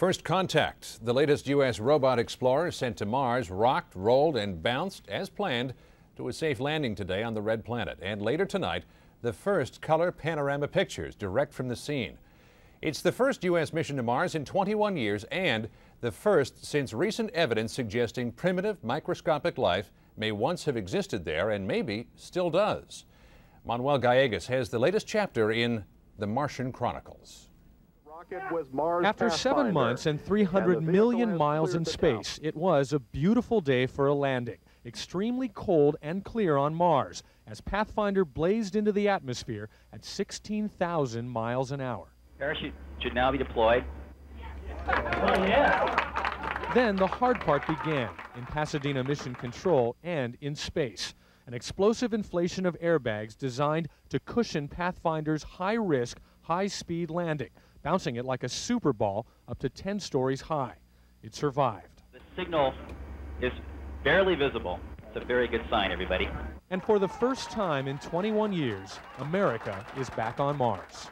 First contact. The latest U.S. robot explorer sent to Mars rocked, rolled, and bounced as planned to a safe landing today on the red planet. And later tonight, the first color panorama pictures direct from the scene. It's the first U.S. mission to Mars in 21 years and the first since recent evidence suggesting primitive microscopic life may once have existed there and maybe still does. Manuel Gallegus has the latest chapter in The Martian Chronicles. After seven months and 300 million miles in space, it was a beautiful day for a landing. Extremely cold and clear on Mars as Pathfinder blazed into the atmosphere at 16,000 miles an hour. Parachute should now be deployed. Oh, yeah. Then the hard part began in Pasadena Mission Control and in space. An explosive inflation of airbags designed to cushion Pathfinder's high risk, high speed landing bouncing it like a super ball up to 10 stories high. It survived. The signal is barely visible. It's a very good sign, everybody. And for the first time in 21 years, America is back on Mars.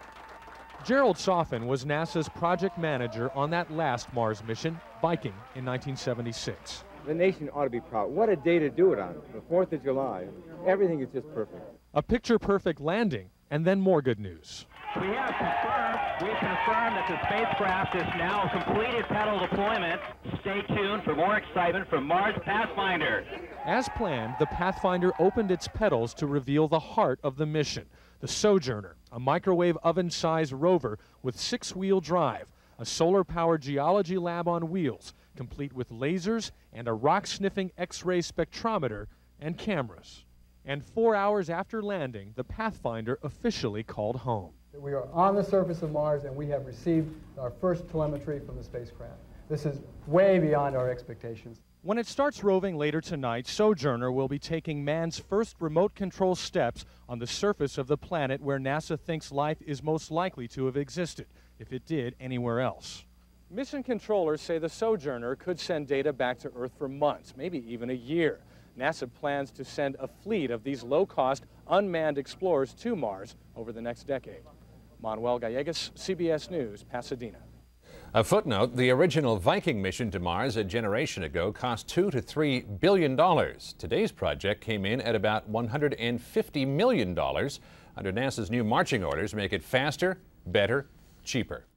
Gerald Soffen was NASA's project manager on that last Mars mission, Viking, in 1976. The nation ought to be proud. What a day to do it on, the 4th of July. Everything is just perfect. A picture perfect landing, and then more good news. We have confirmed, we've confirmed that the spacecraft is now completed petal deployment. Stay tuned for more excitement from Mars Pathfinder. As planned, the Pathfinder opened its petals to reveal the heart of the mission, the Sojourner, a microwave oven-sized rover with six-wheel drive, a solar-powered geology lab on wheels, complete with lasers and a rock-sniffing X-ray spectrometer and cameras. And four hours after landing, the Pathfinder officially called home. We are on the surface of Mars and we have received our first telemetry from the spacecraft. This is way beyond our expectations. When it starts roving later tonight, Sojourner will be taking man's first remote control steps on the surface of the planet where NASA thinks life is most likely to have existed, if it did anywhere else. Mission controllers say the Sojourner could send data back to Earth for months, maybe even a year. NASA plans to send a fleet of these low-cost, unmanned explorers to Mars over the next decade. Manuel Gallegus, CBS News, Pasadena. A footnote, the original Viking mission to Mars a generation ago cost two to three billion dollars. Today's project came in at about 150 million dollars. Under NASA's new marching orders make it faster, better, cheaper.